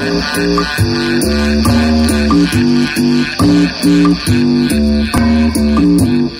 Thank you.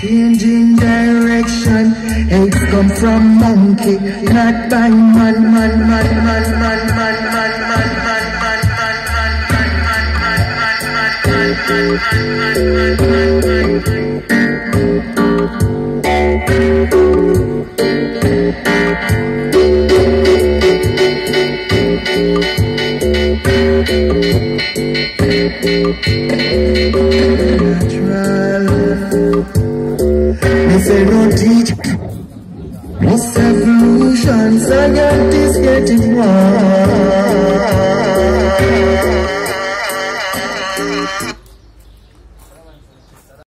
Changing direction, hate come from monkey, not by man, man, man, man, man, man, man, man, man, man, man, man, man, man, man, man, man, man, man. man, man, Natural serotonin. What's evolution scientists is getting wrong.